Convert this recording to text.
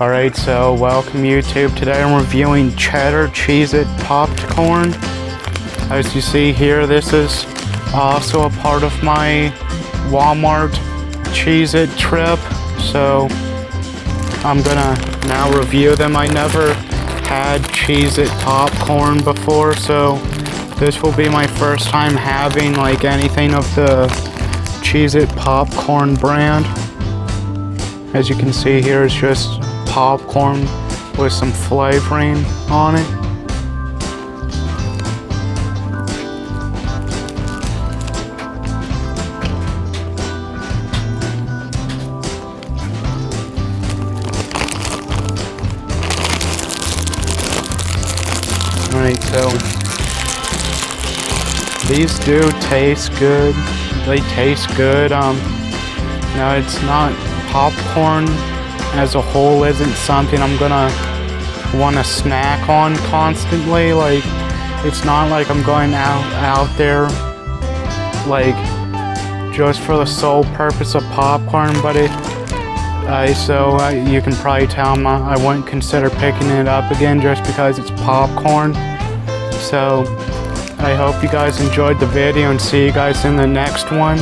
Alright, so welcome YouTube. Today I'm reviewing cheddar Cheez-It popcorn. As you see here, this is also a part of my Walmart Cheez-It trip. So I'm gonna now review them. I never had Cheez-It popcorn before, so this will be my first time having like anything of the Cheez-It popcorn brand. As you can see here, it's just popcorn with some flavoring on it. Alright, so these do taste good. They taste good. Um, now it's not popcorn as a whole isn't something I'm gonna want to snack on constantly. Like, it's not like I'm going out out there like just for the sole purpose of popcorn, but it. I so uh, you can probably tell uh, I wouldn't consider picking it up again just because it's popcorn. So I hope you guys enjoyed the video and see you guys in the next one.